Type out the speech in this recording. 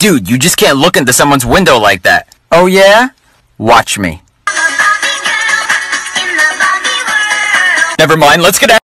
Dude, you just can't look into someone's window like that. Oh yeah? Watch me. Never mind, let's get out.